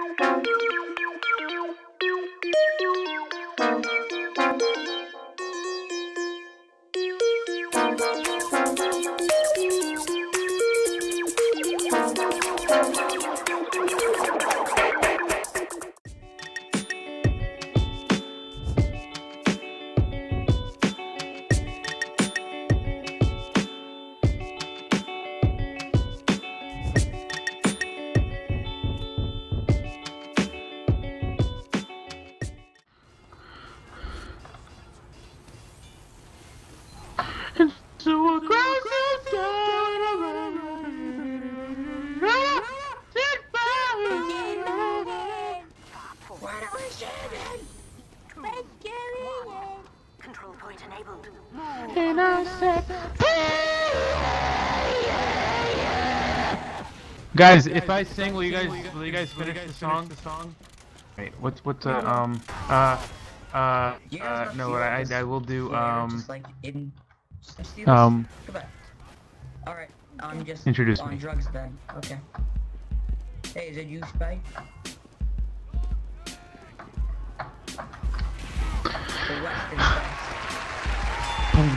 Thank you. Guys, if I sing, will you guys will you guys finish the song? The song? Wait, what's what's uh um uh uh uh no what I I will do um like in. just do this. um Come. All right. I'm just Introduce on me. drugs then. Okay. Hey, is it you, Spike? The Western Spice. boom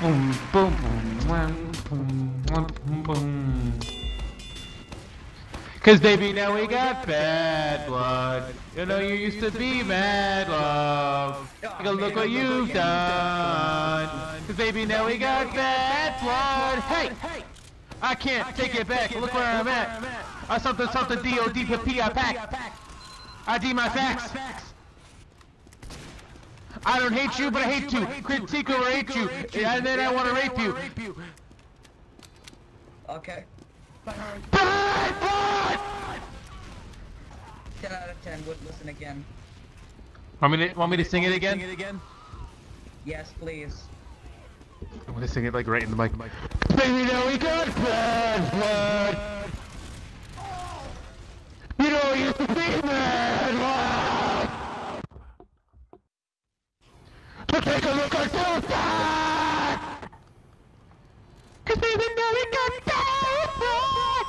boom boom boom boom boom boom Cause baby now we got bad blood. You know you used to be mad love. Take a look what you've done. Cause baby now we got bad blood. Hey! I can't take it back. Look where I'm at. I something something D-O-D for P I pack. I D my facts. I don't hate you, but I hate to critique or hate you, and then I want to rape you. Okay. Bad blood! 10 out of 10 would listen again. Want me to want me to sing it again? Sing it again? Yes, please. I'm gonna sing it like right in the mic. mic. Baby, now we got bad blood. You know you used to be mad blood. So take a look at those that. Cause baby, now we got bad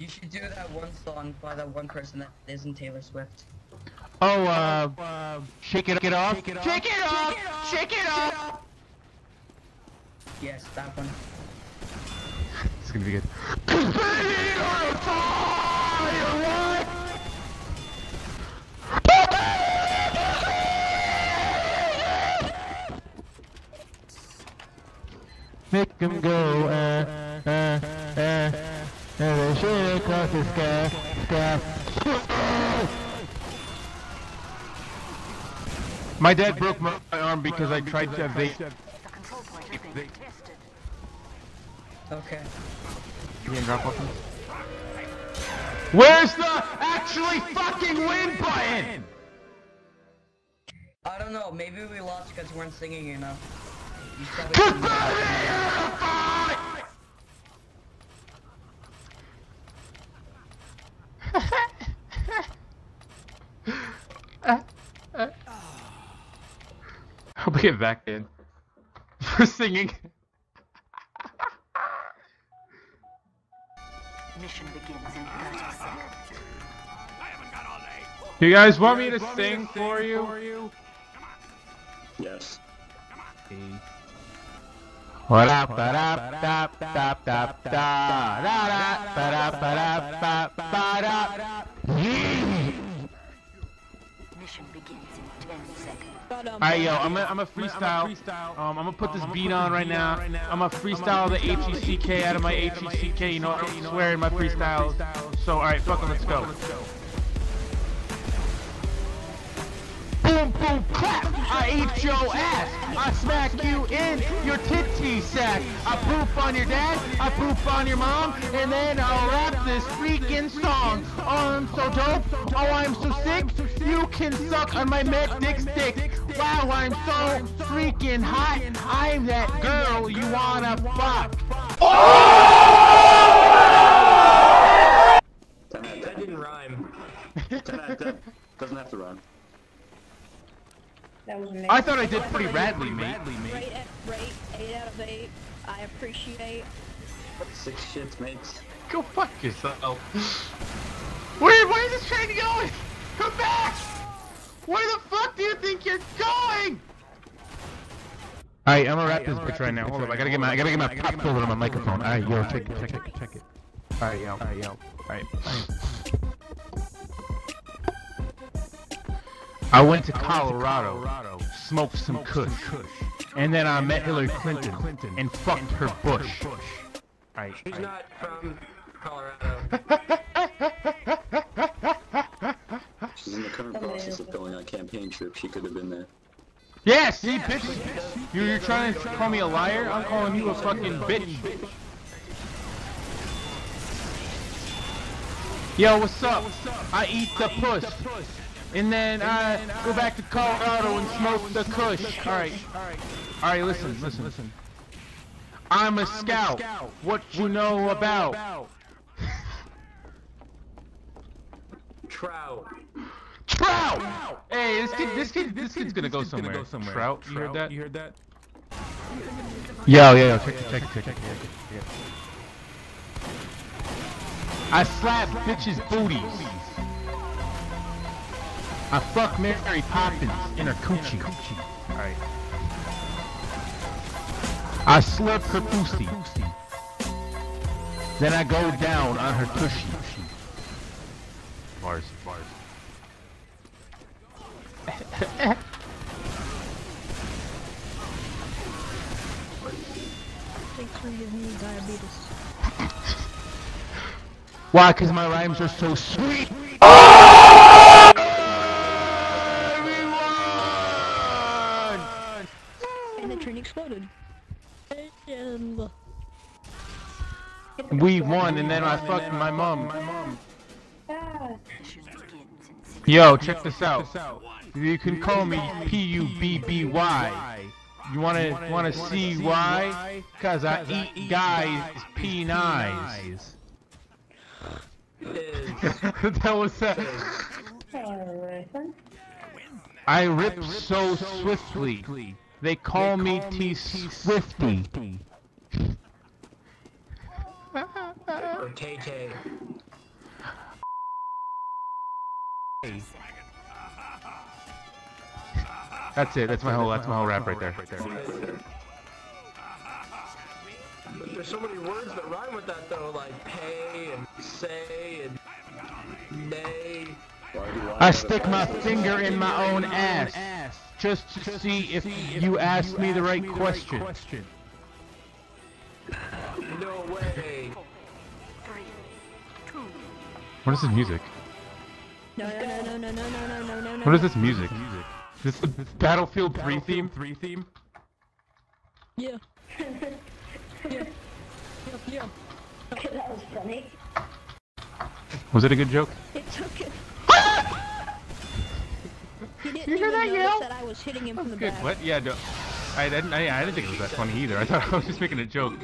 You should do that one song by that one person that isn't Taylor Swift. Oh, uh, shake it, get off, shake it off, shake it off. Yes, that one. It's gonna be good. Cause baby, you're on fire, Make him go, uh, uh, uh, uh, they shoot across the sky, sky. My dad broke my arm because I tried to evade. The control point is being tested. Okay. You can drop weapons. Where's the actually fucking win button? I don't know, maybe we lost because we weren't singing enough. You probably Cause shouldn't have. baby, you're fine! I'll get back in for singing. Mission begins in 30 seconds. You guys want me to sing for you? Yes. What up, ba da da da da da da da ba da ba da ba ba da. Seconds. Alright, yo, I'm a, I'm a freestyle. Um, I'm gonna put this beat on right now. I'm gonna freestyle the H-E-C-K out of my H-E-C-K. You know, I don't swear in my freestyles. So, alright, fuck it, let's go. boom boom clap. I eat your ass. I smack you in your titty sack. I poop on your dad. I poop on your mom, and then I'll rap this freaking song. Oh, I'm so dope. Oh, I'm so sick. You can suck on my med dick stick. Wow, I'm so freaking hot. I'm that girl you wanna fuck. Ten out That didn't rhyme. Ten out of ten. Doesn't have to run. That was. I thought I did pretty badly, mate. Rate, rate 8 out of 8. I appreciate. Six shits, mates. Go fuck yourself. Where, where is this train going? Come back! Where the fuck do you think you're going? Alright, I'm gonna wrap this bitch right now. Hold up, I gotta get my, I gotta get my pop filter on my microphone. Alright, yo, check it, check it, check it. Alright, yo, alright, yo, alright. I went to Colorado, smoked some kush, and then I met Hillary Clinton and fucked her bush. Alright, He's alright. not from Colorado. She's in the current process of going on campaign trip. She could have been there. Yeah, see, bitch. You, you're trying to call me a liar? I'm calling you a fucking bitch. Yo, what's up? I eat the puss. And then I go back to Colorado and smoke the kush. Alright. Alright, listen, listen, listen. I'm a scout. What you know about? Trout. Trout! Hey, this kid, this kid, this kid's gonna go somewhere. Trout, you heard that? You heard that? Yo, yo, yo, check check check check check. I slap bitches' booties. I fuck Mary Poppins in her coochie. Alright. I slurp her pussy. Then I go down on her tushy. Why? Because my rhymes are so sweet. Everyone! And the train exploded. And We won, and then I fucked my mom. Yo, check this out. You can call me P U B B Y. You wanna wanna see why? Cause I eat guys P9s. Is that was that. I rip so swiftly. They call me T Swifty. or Tay Tay. That's it. That's my whole. That's my whole rap right there. There's so many words that rhyme with that though, like pay and say and nay. Why do I stick my finger in my own ass just to see if you ask me the right question. No way. What is this music? no, no, no, no, no, no, no, no, no, no. What is this music? This Battlefield 3 theme? Three theme? Yeah. yeah. Yeah. that was funny. Was it a good joke? Didn't You hear that notice yell? that I was hitting him from the Good. back. What? Yeah. No, I didn't. I, I didn't think it was that funny either. I thought I was just making a joke.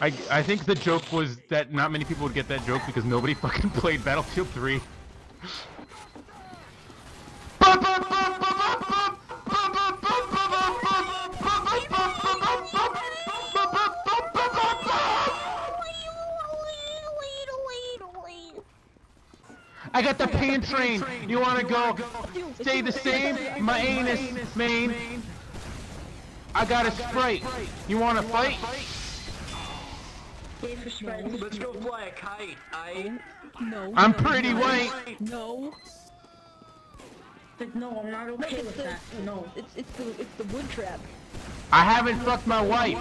I I think the joke was that not many people would get that joke because nobody fucking played Battlefield 3. I got the pan train. You wanna go? Stay the same. My anus, main. I got a sprite. You wanna fight? Let's go fly a kite. I No. I'm pretty white. No. But no, I'm not okay with that. No. It's it's the it's the wood trap. I haven't fucked my wife.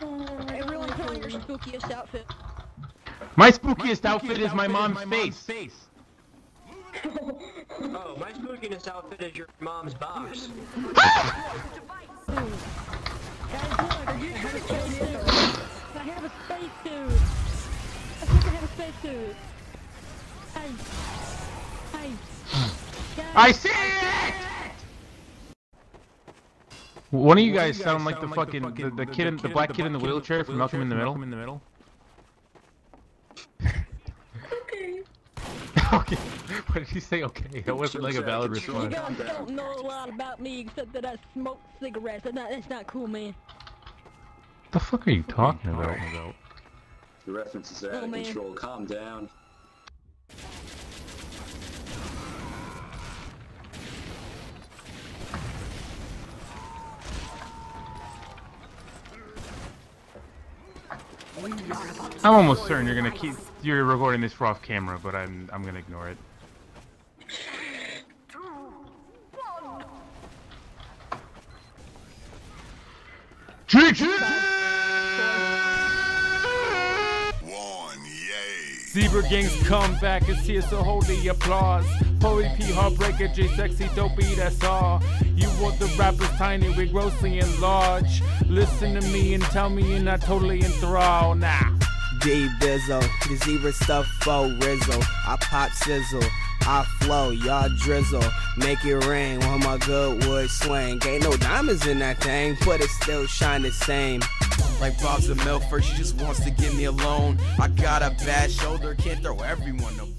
Everyone put on your spookiest outfit. My spookiest outfit is my mom's face. Oh, my spookiness outfit is your mom's box. I have a spacesuit. I think I have a spacesuit. Hey. Hey. Guys, I see it! One of you guys sound like the fucking the, the kid in the black kid in the wheelchair from Malcolm in the Middle. In the middle. okay. okay. What did he say? Okay, that wasn't like a valid response. You response. guys don't know a lot about me except that I smoke cigarettes. That's not, that's not cool, man. The fuck are you talking about? The references are out Oh, of man. control. Calm down. I'm almost certain you're gonna keep you're recording this for off camera, but I'm I'm gonna ignore it. One, yay. Zebra Gang's comeback is here, so hold the applause. Poet P, Heartbreaker, J Sexy, Dopey, that's all. You want the rappers tiny, we're grossly enlarged. Listen to me and tell me you're not totally enthralled. Nah. D Bizzle, the zebra stuff faux Rizzo. I pop sizzle, I flow, y'all drizzle. Make it rain while my good wood swing. Ain't no diamonds in that thing, but it still shine the same. Like Bob's a Milford, she just wants to get me alone. I got a bad shoulder, can't throw everyone a